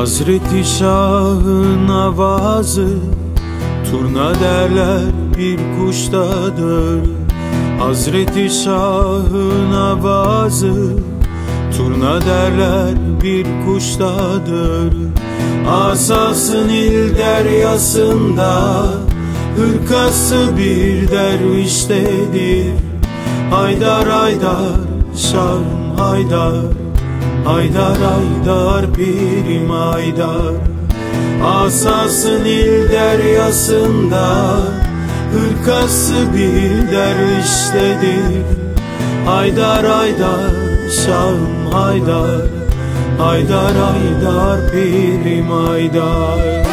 Hazreti Şah'ın avazı Turna derler bir kuştadır. Hazreti Şah'ın avazı Turna derler bir kuştadır. Asasın il deryasında Hırkası bir derviştedir. Haydar haydar Şahım haydar Haydar haydar pirim haydar Asasın il deryasında Hırkası bir derviştedir. Haydar haydar Şahım haydar. Haydar haydar pirim haydar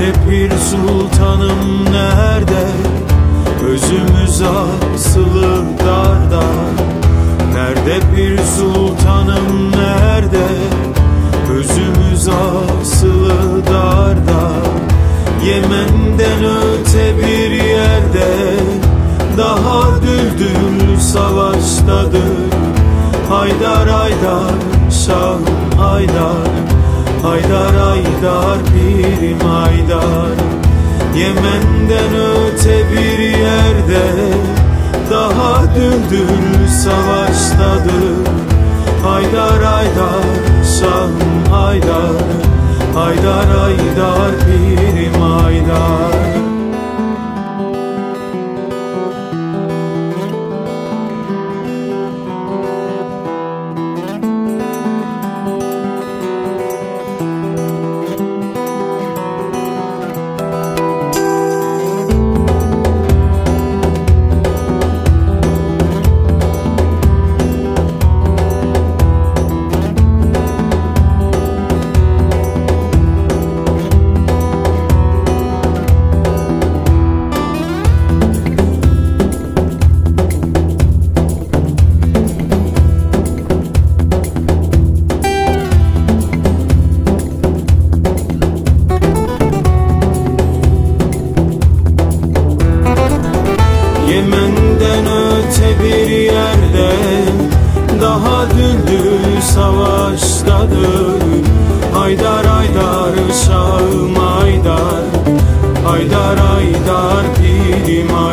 Nerede pir sultanım nerede? Özümüz asılı darda. Nerede pir sultanım nerede? Özümüz asılı darda. Yemen'den öte bir yerde Daha düldül savaştadır Haydar haydar şahım haydar Haydar haydar pirim haydar. Yemen'den öte bir yerde Daha düldül savaştadır Haydar haydar şahım haydar. Haydar haydar pirim haydar Daha düldül savaştadır Haydar haydar şahım haydar Haydar haydar pirim haydar